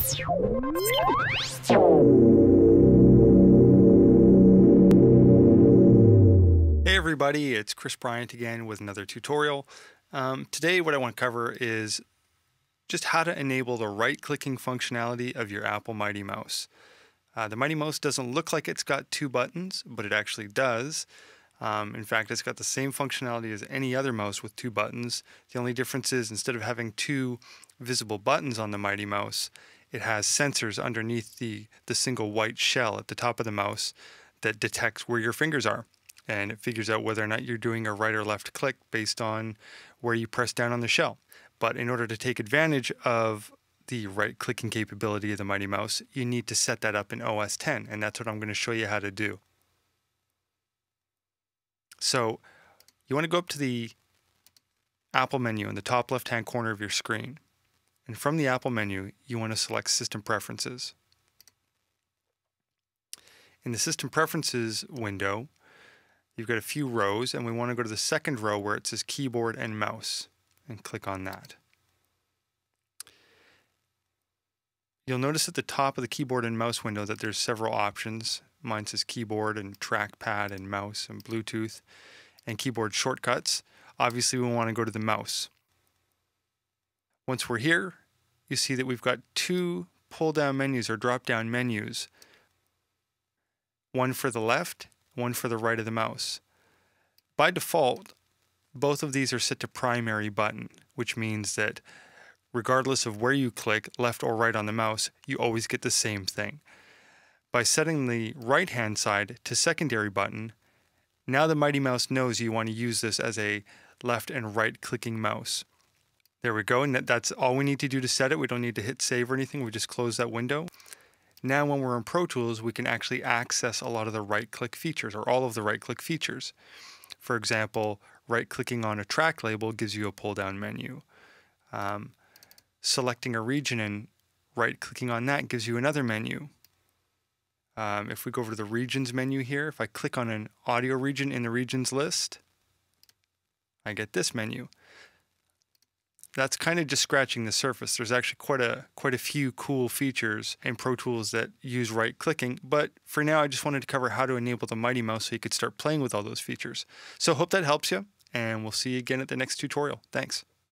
Hey everybody, it's Chris Bryant again with another tutorial. Um, today what I want to cover is just how to enable the right-clicking functionality of your Apple Mighty Mouse. Uh, the Mighty Mouse doesn't look like it's got two buttons, but it actually does. Um, in fact, it's got the same functionality as any other mouse with two buttons. The only difference is instead of having two visible buttons on the Mighty Mouse, it has sensors underneath the, the single white shell at the top of the mouse that detects where your fingers are. And it figures out whether or not you're doing a right or left click based on where you press down on the shell. But in order to take advantage of the right clicking capability of the Mighty Mouse, you need to set that up in OS 10, and that's what I'm going to show you how to do. So you want to go up to the Apple menu in the top left hand corner of your screen. And from the Apple menu, you want to select System Preferences. In the System Preferences window, you've got a few rows, and we want to go to the second row where it says Keyboard and Mouse, and click on that. You'll notice at the top of the keyboard and mouse window that there's several options. Mine says keyboard and trackpad and mouse and Bluetooth and keyboard shortcuts. Obviously, we want to go to the mouse. Once we're here, you see that we've got two pull down menus or drop down menus one for the left, one for the right of the mouse. By default, both of these are set to primary button, which means that regardless of where you click, left or right on the mouse, you always get the same thing. By setting the right hand side to secondary button, now the Mighty Mouse knows you want to use this as a left and right clicking mouse. There we go, and that's all we need to do to set it. We don't need to hit save or anything, we just close that window. Now when we're in Pro Tools, we can actually access a lot of the right click features, or all of the right click features. For example, right clicking on a track label gives you a pull down menu. Um, selecting a region and right clicking on that gives you another menu. Um, if we go over to the regions menu here, if I click on an audio region in the regions list, I get this menu. That's kind of just scratching the surface. There's actually quite a quite a few cool features in Pro Tools that use right clicking, but for now I just wanted to cover how to enable the Mighty Mouse so you could start playing with all those features. So hope that helps you, and we'll see you again at the next tutorial. Thanks.